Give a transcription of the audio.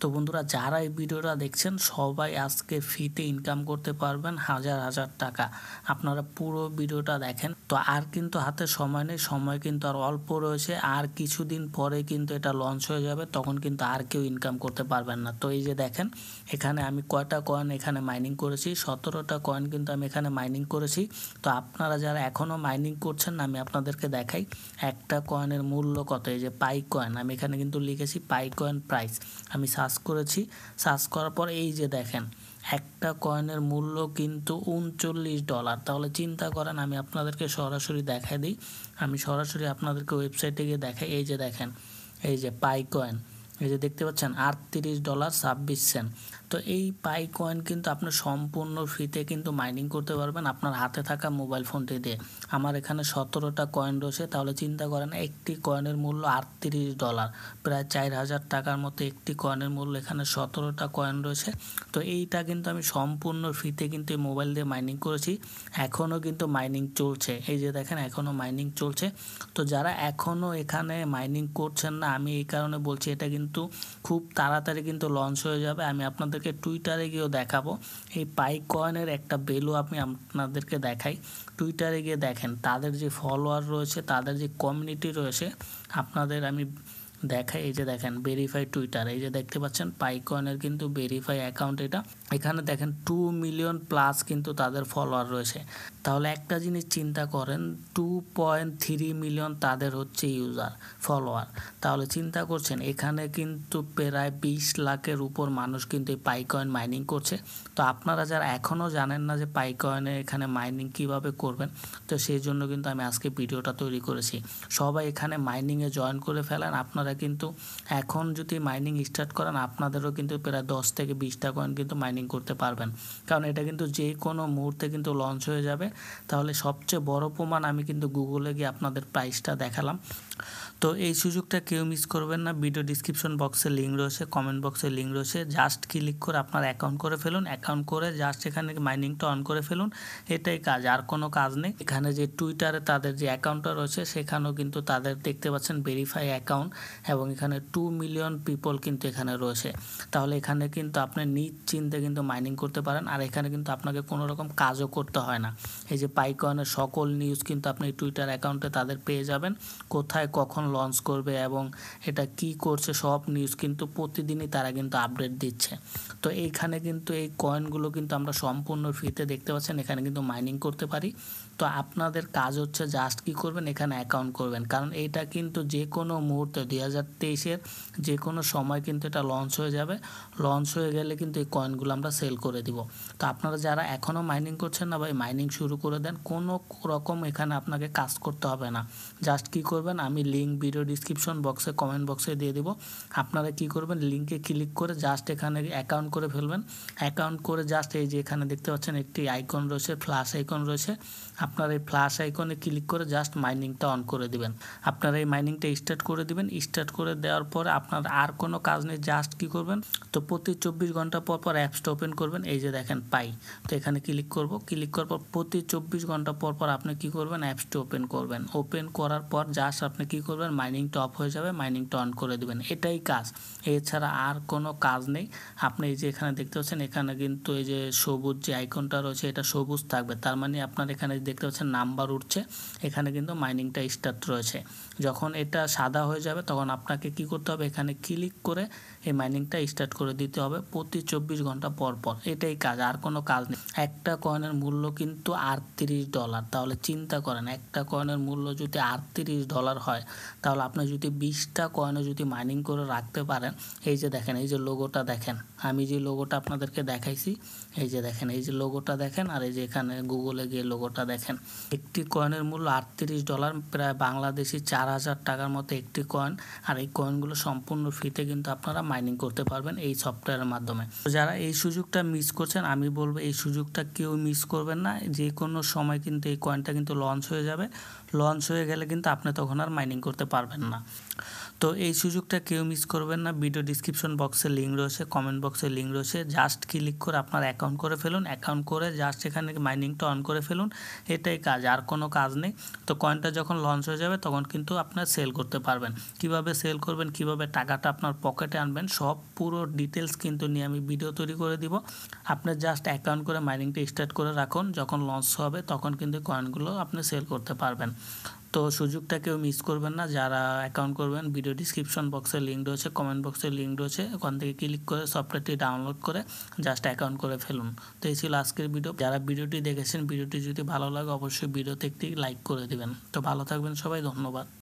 তো বন্ধুরা, যারা এই ভিডিওটা দেখছেন, সবাই আজকে ফ্রিতে ইনকাম করতে পারবেন হাজার হাজার টাকা। আপনারা পুরো ভিডিওটা দেখেন। তো আর কিন্তু হাতে সময় নেই, সময় কিন্তু আর অল্প রয়েছে। আর কিছুদিন পরে কিন্তু এটা লঞ্চ হয়ে যাবে, তখন কিন্তু আর কেউ ইনকাম করতে পারবেন না। তো এই যে দেখেন, এখানে আমি কয়টা কয়েন এখানে মাইনিং করেছি, সতেরোটা কয়েন কিন্তু আমি এখানে মাইনিং করেছি। তো আপনারা যারা এখনও মাইনিং করছেন, আমি আপনাদেরকে দেখাই, একটা কয়েনের মূল্য কত? এই যে পাই কয়েন আমি এখানে কিন্তু লিখেছি পাই কয়েন প্রাইস আমি সার্চ করেছি। সার্চ করার পর এই যে দেখেন, একটা কয়েনের মূল্য কিন্তু উনচল্লিশ ডলার। তাহলে চিন্তা করেন, আমি আপনাদেরকে সরাসরি দেখাই দিই। আমি সরাসরি আপনাদেরকে ওয়েবসাইটে গিয়ে দেখাই। এই যে দেখেন, এই যে পাই কয়েন, এই যে দেখতে পাচ্ছেন আটত্রিশ ডলার ছাব্বিশ সেন্ট। তো এই পাই কয়েন কিন্তু আপনি সম্পূর্ণ ফ্রিতে কিন্তু মাইনিং করতে পারবেন। আপনার হাতে থাকা মোবাইল ফোনটি দিয়ে। আমার এখানে সতেরোটা কয়েন রয়েছে। তাহলে চিন্তা করেন, একটি কয়েনের মূল্য আটত্রিশ ডলার প্রায় চার হাজার টাকার মতো একটি কয়েনের মূল্য এখানে সতেরোটা কয়েন রয়েছে। তো এইটা কিন্তু আমি সম্পূর্ণ ফ্রিতে কিন্তু এই মোবাইল দিয়ে মাইনিং করেছি। এখনও কিন্তু মাইনিং চলছে। এই যে দেখেন, এখনও মাইনিং চলছে। তো যারা এখনও এখানে মাইনিং করছেন না, আমি এই কারণে বলছি, এটা কিন্তু খুব তাড়াতাড়ি কিন্তু লঞ্চ হয়ে যাবে। আমি আপনাদের আপনাদেরকে টুইটারে গিয়েও দেখাবো। এই পাইক কয়েনের একটা বেলু আমি আপনাদেরকে দেখাই। টুইটারে গিয়ে দেখেন, তাদের যে ফলোয়ার রয়েছে, তাদের যে কমিউনিটি রয়েছে, আপনাদের আমি দেখাই এই যে দেখেন ভেরিফাই টুইটার এই যে দেখতে পাচ্ছেন পাইকয়েনের কিন্তু ভেরিফাই অ্যাকাউন্ট এটা। এখানে দেখেন টু মিলিয়ন প্লাস কিন্তু তাদের ফলোয়ার রয়েছে। তাহলে একটা জিনিস চিন্তা করেন টু পয়েন্ট থ্রি মিলিয়ন তাদের হচ্ছে ইউজার ফলোয়ার তাহলে চিন্তা করছেন, এখানে কিন্তু প্রায় বিশ লাখের উপর মানুষ কিন্তু এই পাইকয়েন মাইনিং করছে। তো আপনারা যারা এখনও জানেন না যে পাইকয়েনে এখানে মাইনিং কীভাবে করবেন, তো সেই জন্য কিন্তু আমি আজকে ভিডিওটা তৈরি করেছি। সবাই এখানে মাইনিংয়ে জয়েন করে ফেলেন, আপনারা কিন্তু এখন যদি মাইনিং স্টার্ট করেন, আপনাদেরও কিন্তু প্রায় দশ থেকে বিশটা কয়েন কিন্তু মাইনিং করতে পারবেন। কারণ এটা কিন্তু যে কোনো মুহূর্তে কিন্তু লঞ্চ হয়ে যাবে। তাহলে সবচেয়ে বড় প্রমাণ আমি কিন্তু গুগলে গিয়ে আপনাদের প্রাইসটা দেখালাম। তো এই সুযোগটা কেউ মিস করবেন না। ভিডিও ডিসক্রিপশন বক্সে লিঙ্ক রয়েছে কমেন্ট বক্সে লিঙ্ক রয়েছে। জাস্ট ক্লিক করে আপনার অ্যাকাউন্ট করে ফেলুন। অ্যাকাউন্ট করে জাস্ট এখানে মাইনিংটা অন করে ফেলুন। এটাই কাজ, আর কোনো কাজ নেই। এখানে যে টুইটারে তাদের যে অ্যাকাউন্টটা রয়েছে, সেখানেও কিন্তু তাদের দেখতে পাচ্ছেন ভেরিফাই অ্যাকাউন্ট এবং এখানে টু মিলিয়ন পিপল কিন্তু এখানে রয়েছে। তাহলে এখানে কিন্তু আপনি নিশ্চিন্তে কিন্তু মাইনিং করতে পারেন, আর এখানে কিন্তু আপনাকে কোনো রকম কাজও করতে হয় না। এই যে পাইকনের সকল নিউজ কিন্তু আপনি টুইটার অ্যাকাউন্টে তাদের পেয়ে যাবেন, কোথায় কখন লঞ্চ করবে এবং এটা কি করছে সব নিউজ কিন্তু প্রতিদিনই তারা কিন্তু আপডেট দিচ্ছে। তো এইখানে কিন্তু এই কয়েনগুলো কিন্তু আমরা সম্পূর্ণ ফ্রিতে দেখতে পাচ্ছেন, এখানে কিন্তু মাইনিং করতে পারি। তো আপনাদের কাজ হচ্ছে জাস্ট কি করবেন? এখানে অ্যাকাউন্ট করবেন। কারণ এটা কিন্তু যে কোনো মুহূর্তে দুই হাজার তেইশের যে কোনো সময় কিন্তু এটা লঞ্চ হয়ে যাবে। লঞ্চ হয়ে গেলে কিন্তু এই কয়েনগুলো আমরা সেল করে দিব। তো আপনারা যারা এখনও মাইনিং করছেন না ভাই মাইনিং শুরু করে দেন। কোনো রকম এখানে আপনাকে কাজ করতে হবে না। জাস্ট কি করবেন? আমি লিঙ্ক ভিডিও ডিসক্রিপশন বক্সে কমেন্ট বক্সে দিয়ে দিব। আপনারা কি করবেন? লিঙ্কে ক্লিক করে জাস্ট এখানে অ্যাকাউন্ট করে ফেলবেন। অ্যাকাউন্ট করে জাস্ট এই যে এখানে দেখতে পাচ্ছেন, একটি আইকন রয়েছে ফ্ল্যাশ আইকন রয়েছে। আপনারা এই ফ্ল্যাশ আইকনে ক্লিক করে জাস্ট মাইনিংটা অন করে দিবেন। আপনারা এই মাইনিংটা স্টার্ট করে দিবেন। স্টার্ট করে দেওয়ার পর আপনার আর কোনো কাজ নেই জাস্ট কি করবেন? তো প্রতি চব্বিশ ঘণ্টা পর পর অ্যাপসটা ওপেন করবেন। এই যে দেখেন, পাই। তো এখানে ক্লিক করব। ক্লিক করার পর প্রতি চব্বিশ ঘণ্টা পর পর আপনি কি করবেন? অ্যাপসটা ওপেন করবেন। ওপেন করার পর জাস্ট আপনি কি করবেন? মাইনিংটা অফ হয়ে যাবে। মাইনিংটা অন করে দিবেন। এটাই কাজ। এছাড়া আর কোনো কাজ নেই। আপনি এই যে এখানে দেখতে পাচ্ছেন, এখানে কিন্তু এই যে সবুজ যে আইকনটা রয়েছে, এটা সবুজ থাকবে। তার মানে আপনার এখানে দেখতে পাচ্ছেন নাম্বার উঠছে। এখানে কিন্তু মাইনিংটা স্টার্ট রয়েছে। যখন এটা সাদা হয়ে যাবে, তখন আপনাকে কি করতে হবে? এখানে ক্লিক করে এই মাইনিংটা স্টার্ট করে দিতে হবে প্রতি চব্বিশ ঘণ্টা পর পর। এটাই কাজ, আর কোনো কাজ নেই। একটা কয়েনের মূল্য কিন্তু আটত্রিশ ডলার তাহলে চিন্তা করেন, একটা কয়েনের মূল্য যদি আটত্রিশ ডলার হয়, তাহলে আপনি যদি বিশটা কয়েনে যদি মাইনিং করে রাখতে পারেন, এই যে দেখেন, এই যে লোগোটা দেখেন। আমি যে লোগোটা আপনাদেরকে দেখাইছি, এই যে দেখেন, এই যে লোগোটা দেখেন, আর এই যে এখানে গুগলে গিয়ে লোগোটা দেখেন। একটি কয়েনের মূল্য আটত্রিশ ডলার প্রায় বাংলাদেশি চার হাজার টাকার মতো একটি কয়েন আর এই কয়েনগুলো সম্পূর্ণ ফ্রিতে কিন্তু আপনারা মাইনিং করতে পারবেন এই সফটওয়্যারের মাধ্যমে। যারা এই সুযোগটা মিস করছেন, আমি বলব এই সুযোগটা কেউ মিস করবেন না। যে কোনো সময় কিন্তু এই কয়েনটা কিন্তু লঞ্চ হয়ে যাবে। লঞ্চ হয়ে গেলে কিন্তু আপনি তখন আর মাইনিং করতে পারবেন না। তো এই সুযোগটা কেউ মিস করবেন না। ভিডিও ডিসক্রিপশন বক্সে লিঙ্ক রয়েছে কমেন্ট বক্সে লিঙ্ক রয়েছে। জাস্ট ক্লিক করে আপনার অ্যাকাউন্ট করে ফেলুন। অ্যাকাউন্ট করে জাস্ট এখানে মাইনিংটা অন করে ফেলুন। এটাই কাজ, আর কোনো কাজ নেই। তো কয়েনটা যখন লঞ্চ হয়ে যাবে, তখন কিন্তু আপনার সেল করতে পারবেন। কীভাবে সেল করবেন, কীভাবে টাকাটা আপনার পকেটে আনবেন, সব পুরো ডিটেলস কিন্তু নিয়ে আমি ভিডিও তৈরি করে দিব। আপনার জাস্ট অ্যাকাউন্ট করে মাইনিংটা স্টার্ট করে রাখুন। যখন লঞ্চ হবে, তখন কিন্তু কয়েনগুলো আপনি সেল করতে পারবেন। তো সুযোগটা কেউ মিস করবেন না। যারা অ্যাকাউন্ট করবেন ভিডিও ডিসক্রিপশন বক্সে লিঙ্ক রয়েছে কমেন্ট বক্সে লিঙ্ক রয়েছে। ওখান থেকে ক্লিক করে সফটওয়্যারটি ডাউনলোড করে জাস্ট অ্যাকাউন্ট করে ফেলুন। তো এই ছিল আজকের ভিডিও যারা ভিডিওটি দেখেছেন ভিডিওটি যদি ভালো লাগে, অবশ্যই ভিডিওতে একটি লাইক করে দিবেন। তো ভালো থাকবেন সবাই, ধন্যবাদ।